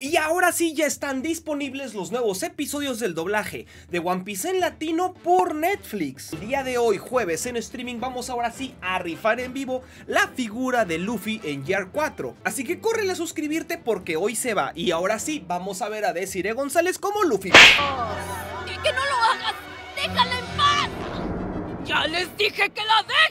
Y ahora sí ya están disponibles los nuevos episodios del doblaje de One Piece en latino por Netflix. El día de hoy, jueves, en streaming vamos ahora sí a rifar en vivo la figura de Luffy en Gear 4. Así que córrele a suscribirte porque hoy se va. Y ahora sí, vamos a ver a Desiree González como Luffy. ¡Que, no lo hagas! ¡Déjala en paz! ¡Ya les dije que la dejen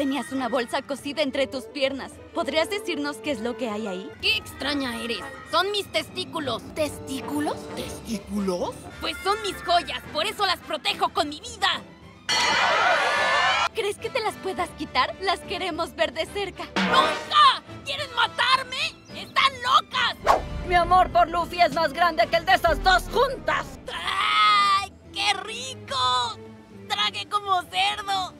tenías una bolsa cosida entre tus piernas. ¿Podrías decirnos qué es lo que hay ahí? ¡Qué extraña eres! Son mis testículos. ¿Testículos? ¿Testículos? Pues son mis joyas, por eso las protejo con mi vida. ¿Crees que te las puedas quitar? Las queremos ver de cerca. ¡Nunca! ¿Quieren matarme? ¡Están locas! Mi amor por Luffy es más grande que el de esas dos juntas. ¡Ay, qué rico! Tragué como cerdo.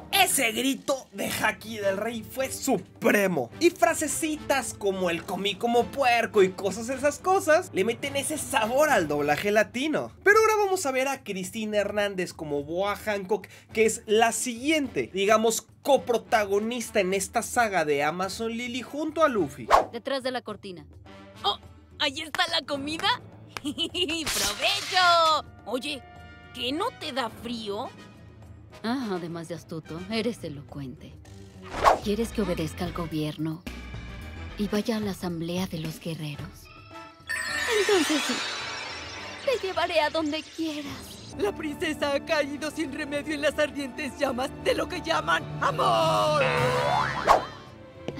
Ese grito de Haki del Rey fue supremo. Y frasecitas como el comí como puerco y cosas esas cosas le meten ese sabor al doblaje latino. Pero ahora vamos a ver a Cristina Hernández como Boa Hancock, que es la siguiente, digamos, coprotagonista en esta saga de Amazon Lily junto a Luffy. Detrás de la cortina. ¡Oh! ¿Ahí está la comida? ¡Provecho! Oye, ¿qué no te da frío? Ah, además de astuto, eres elocuente. ¿Quieres que obedezca al gobierno y vaya a la asamblea de los guerreros? Entonces sí, te llevaré a donde quieras. La princesa ha caído sin remedio en las ardientes llamas de lo que llaman amor.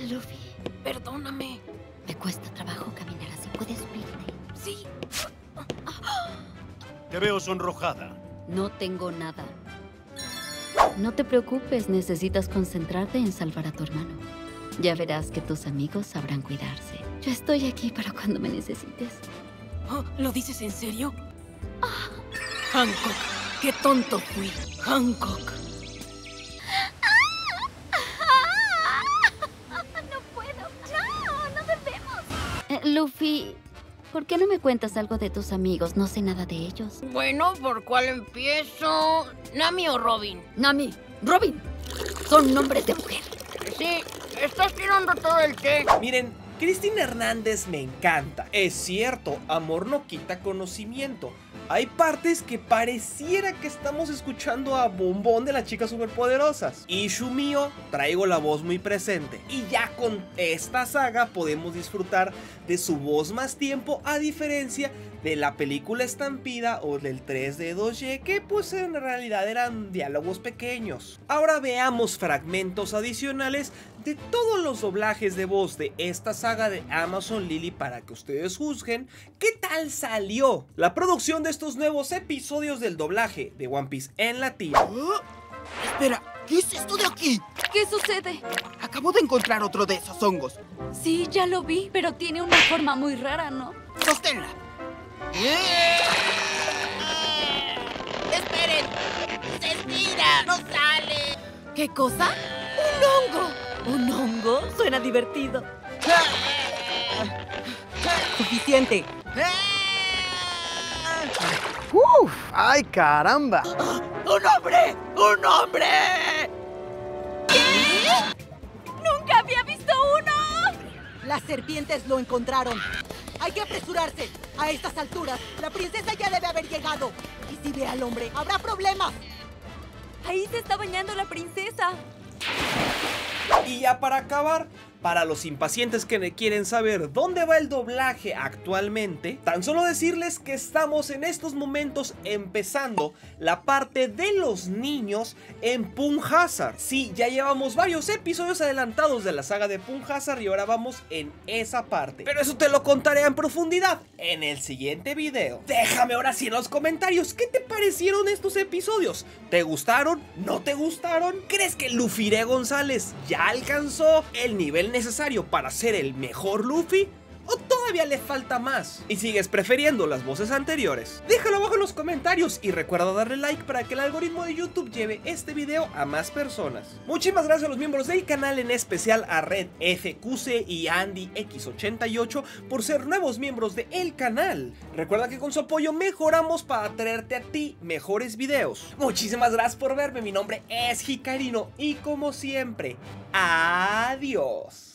Luffy, Perdóname. me cuesta trabajo caminar así. ¿Puedes subirte? Sí. Te veo sonrojada. No tengo nada. No te preocupes, necesitas concentrarte en salvar a tu hermano. Ya verás que tus amigos sabrán cuidarse. Yo estoy aquí para cuando me necesites. Oh, ¿Lo dices en serio? Hancock, qué tonto fui. Hancock. No puedo. No, no debemos. Eh, Luffy, ¿por qué no me cuentas algo de tus amigos? No sé nada de ellos. Bueno, ¿por cuál empiezo? ¿Nami o Robin? Nami, Robin, son nombres de mujer. Sí, estás tirando todo el té. Miren, Cristina Hernández me encanta. Es cierto, amor no quita conocimiento. Hay partes que pareciera que estamos escuchando a Bombón de las chicas superpoderosas. Y mío, traigo la voz muy presente. Y ya con esta saga podemos disfrutar de su voz más tiempo a diferencia de la película Estampida o del 3 de 2Y que pues en realidad eran diálogos pequeños. Ahora veamos fragmentos adicionales de todos los doblajes de voz de esta saga de Amazon Lily para que ustedes juzguen qué tal salió la producción de estos nuevos episodios del doblaje de One Piece en latino. ¿Ah? Espera, ¿qué es esto de aquí? ¿Qué sucede? Acabo de encontrar otro de esos hongos. Sí, ya lo vi, pero tiene una forma muy rara, ¿no? Sosténla. ¡Esperen! ¡Se estira! ¡No sale! ¿Qué cosa? ¡Un hongo! ¿Un hongo? Suena divertido. Suficiente. ¡Uf! ¡Ay, caramba! ¡Un hombre! ¡Un hombre! ¡Nunca había visto uno! Las serpientes lo encontraron. Hay que apresurarse. A estas alturas, la princesa ya debe haber llegado. Y si ve al hombre, habrá problemas. Ahí se está bañando la princesa. Y ya para acabar, para los impacientes que quieren saber dónde va el doblaje actualmente, tan solo decirles que estamos en estos momentos empezando la parte de los niños en Pun Hazard. Sí, ya llevamos varios episodios adelantados de la saga de Pun Hazard y ahora vamos en esa parte. Pero eso te lo contaré en profundidad en el siguiente video. Déjame ahora sí en los comentarios qué te parecieron estos episodios. ¿Te gustaron? ¿No te gustaron? ¿Crees que Lufire González ya alcanzó el nivel necesario para ser el mejor Luffy? ¿O todavía le falta más? ¿Y sigues prefiriendo las voces anteriores? Déjalo abajo en los comentarios y recuerda darle like para que el algoritmo de YouTube lleve este video a más personas. Muchísimas gracias a los miembros del canal, en especial a Red FQC y Andy X88 por ser nuevos miembros del canal. Recuerda que con su apoyo mejoramos para traerte a ti mejores videos. Muchísimas gracias por verme, mi nombre es Hikarino y como siempre, adiós.